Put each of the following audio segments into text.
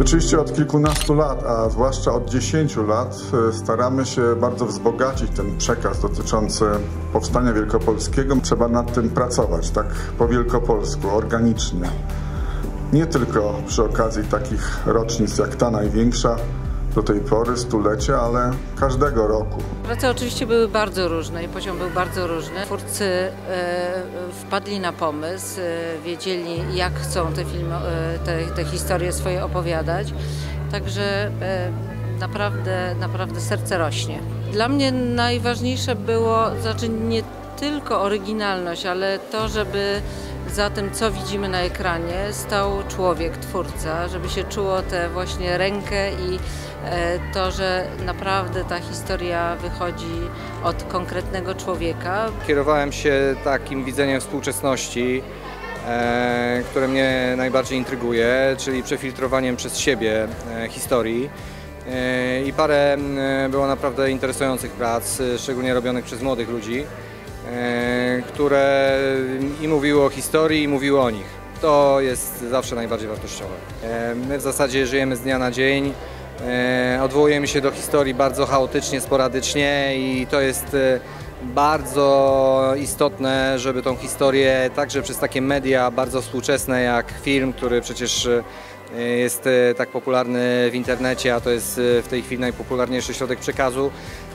Rzeczywiście od kilkunastu lat, a zwłaszcza od dziesięciu lat, e, staramy się bardzo wzbogacić ten przekaz dotyczący powstania wielkopolskiego. Trzeba nad tym pracować, tak po wielkopolsku, organicznie. Nie tylko przy okazji takich rocznic jak ta największa do tej pory, stulecia, ale każdego roku. Prace oczywiście były bardzo różne i poziom był bardzo różny. Twórcy e, wpadli na pomysł, e, wiedzieli jak chcą te, filmy, e, te, te historie swoje opowiadać, także naprawdę, naprawdę serce rośnie. Dla mnie najważniejsze było, znaczy nie tylko oryginalność, ale to, żeby za tym, co widzimy na ekranie, stał człowiek, twórca, żeby się czuło tę właśnie rękę i e, to, że naprawdę ta historia wychodzi od konkretnego człowieka. Kierowałem się takim widzeniem współczesności, e, które mnie najbardziej intryguje, czyli przefiltrowaniem przez siebie e, historii. I parę było naprawdę interesujących prac, szczególnie robionych przez młodych ludzi, które i mówiły o historii, i mówiły o nich. To jest zawsze najbardziej wartościowe. E, My w zasadzie żyjemy z dnia na dzień. E, Odwołujemy się do historii bardzo chaotycznie, sporadycznie i to jest e, bardzo istotne, żeby tą historię także przez takie media bardzo współczesne jak film, który przecież e, jest e, tak popularny w internecie, a to jest e, w tej chwili najpopularniejszy środek przekazu,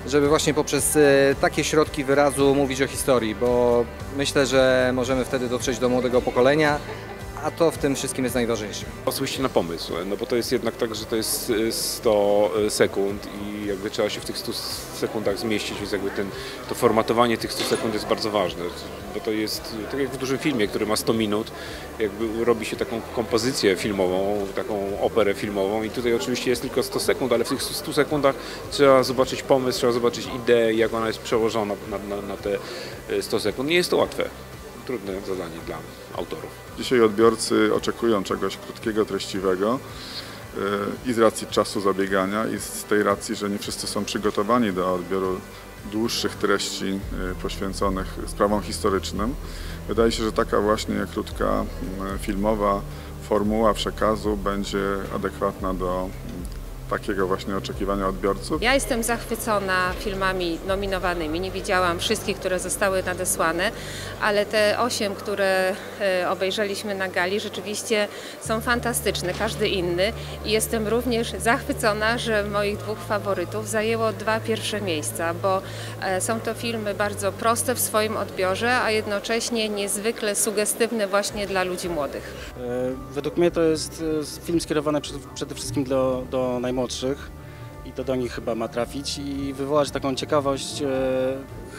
żeby właśnie poprzez e, takie środki wyrazu mówić o historii, bo myślę, że możemy wtedy dotrzeć do młodego pokolenia, a to w tym wszystkim jest najważniejsze. Osobiście na pomysł, no bo to jest jednak tak, że to jest y, 100 sekund i jakby trzeba się w tych 100 sekundach zmieścić, więc jakby ten, to formatowanie tych 100 sekund jest bardzo ważne, bo to jest tak jak w dużym filmie, który ma 100 minut, jakby robi się taką kompozycję filmową, taką operę filmową i tutaj oczywiście jest tylko 100 sekund, ale w tych 100 sekundach trzeba zobaczyć pomysł, trzeba zobaczyć ideę, jak ona jest przełożona na, na, na te y, 100 sekund. Nie jest to łatwe, trudne zadanie dla autorów. Dzisiaj odbiorcy oczekują czegoś krótkiego, treściwego e, i z racji czasu zabiegania i z tej racji, że nie wszyscy są przygotowani do odbioru dłuższych treści e, poświęconych sprawom historycznym. Wydaje się, że taka właśnie krótka filmowa formuła przekazu będzie adekwatna do takiego właśnie oczekiwania odbiorców. Ja jestem zachwycona filmami nominowanymi. Nie widziałam wszystkich, które zostały nadesłane, ale te osiem, które e, obejrzeliśmy na gali, rzeczywiście są fantastyczne, każdy inny. I jestem również zachwycona, że moich dwóch faworytów zajęło dwa pierwsze miejsca, bo e, są to filmy bardzo proste w swoim odbiorze, a jednocześnie niezwykle sugestywne właśnie dla ludzi młodych. E, Według mnie to jest film skierowany przed- przede wszystkim do, do najmłodszych i to do nich chyba ma trafić i wywołać taką ciekawość, e,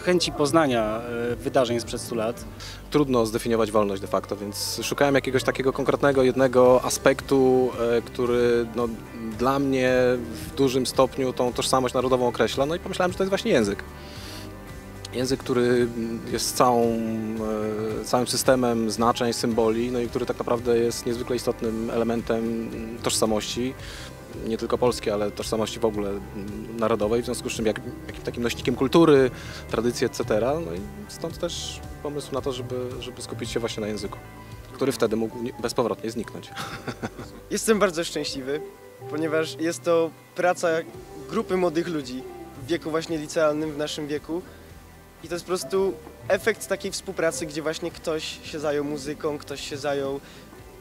chęci poznania e, wydarzeń sprzed 100 lat. trudno zdefiniować wolność de facto, więc szukałem jakiegoś takiego konkretnego jednego aspektu, e, który no, dla mnie w dużym stopniu tą tożsamość narodową określa. No i pomyślałem, że to jest właśnie język. Język, który jest całą, całym systemem znaczeń, symboli, no i który tak naprawdę jest niezwykle istotnym elementem tożsamości, nie tylko polskiej, ale tożsamości w ogóle narodowej, w związku z czym jak, jakim takim nośnikiem kultury, tradycji, etc. No i stąd też pomysł na to, żeby, żeby skupić się właśnie na języku, który wtedy mógł nie- bezpowrotnie zniknąć. Jestem bardzo szczęśliwy, ponieważ jest to praca grupy młodych ludzi w wieku właśnie licealnym, w naszym wieku. I to jest po prostu efekt takiej współpracy, gdzie właśnie ktoś się zajął muzyką, ktoś się zajął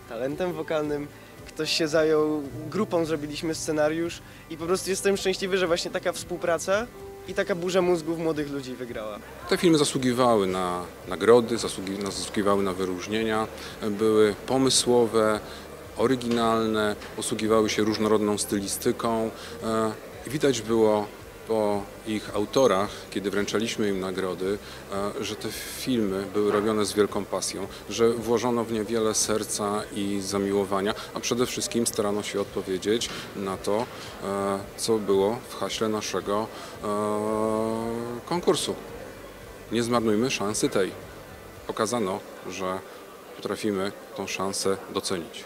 talentem wokalnym, ktoś się zajął grupą, zrobiliśmy scenariusz i po prostu jestem szczęśliwy, że właśnie taka współpraca i taka burza mózgów młodych ludzi wygrała. Te filmy zasługiwały na nagrody, zasługi- na- zasługiwały na wyróżnienia, były pomysłowe, oryginalne, posługiwały się różnorodną stylistyką e, widać było po ich autorach, kiedy wręczaliśmy im nagrody, e, że te filmy były robione z wielką pasją, że włożono w nie wiele serca i zamiłowania, a przede wszystkim starano się odpowiedzieć na to, e, co było w haśle naszego e, konkursu. Nie zmarnujmy szansy tej. Pokazano, że potrafimy tą szansę docenić.